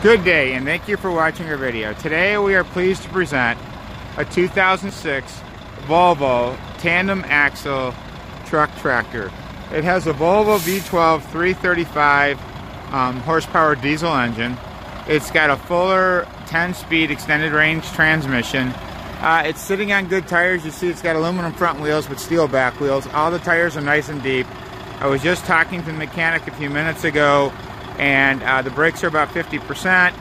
Good day and thank you for watching our video. Today we are pleased to present a 2006 Volvo tandem axle truck tractor. It has a Volvo D12 335 um, horsepower diesel engine. It's got a Fuller 10-speed extended range transmission. Uh, it's sitting on good tires. You see it's got aluminum front wheels with steel back wheels. All the tires are nice and deep. I was just talking to the mechanic a few minutes ago and uh, the brakes are about 50%.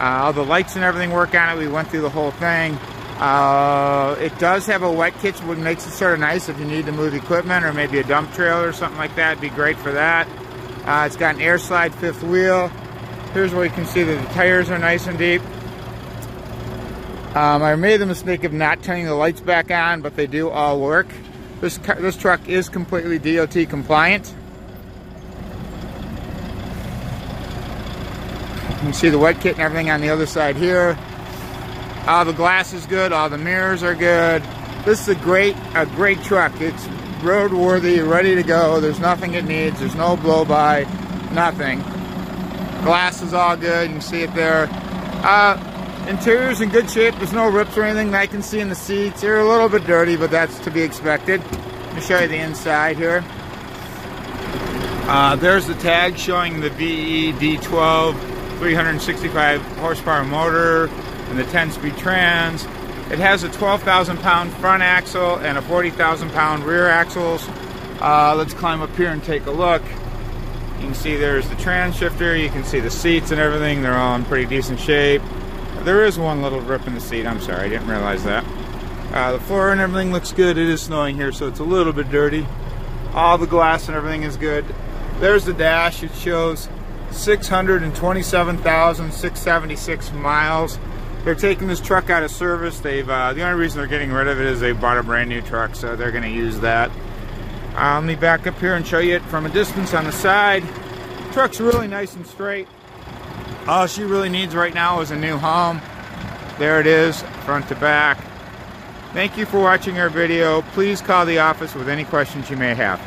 Uh, all the lights and everything work on it. We went through the whole thing. Uh, it does have a wet kitchen, which makes it sort of nice if you need to move equipment or maybe a dump trailer or something like that. It'd be great for that. Uh, it's got an air slide fifth wheel. Here's where you can see that the tires are nice and deep. Um, I made the mistake of not turning the lights back on, but they do all work. This, this truck is completely DOT compliant. You can see the wet kit and everything on the other side here. All the glass is good, all the mirrors are good. This is a great, a great truck. It's roadworthy, ready to go. There's nothing it needs. There's no blow by, nothing. Glass is all good. You can see it there. Uh, interior's in good shape. There's no rips or anything that I can see in the seats. They're a little bit dirty, but that's to be expected. Let me show you the inside here. Uh, there's the tag showing the VE D12 365 horsepower motor and the 10-speed trans. It has a 12,000 pound front axle and a 40,000 pound rear axles. Uh, let's climb up here and take a look. You can see there's the trans shifter, you can see the seats and everything, they're all in pretty decent shape. There is one little rip in the seat, I'm sorry, I didn't realize that. Uh, the floor and everything looks good, it is snowing here so it's a little bit dirty. All the glass and everything is good. There's the dash, it shows 627,676 miles. They're taking this truck out of service. They've uh, the only reason they're getting rid of it is they bought a brand new truck, so they're going to use that. Uh, let me back up here and show you it from a distance on the side. The truck's really nice and straight. All she really needs right now is a new home. There it is, front to back. Thank you for watching our video. Please call the office with any questions you may have.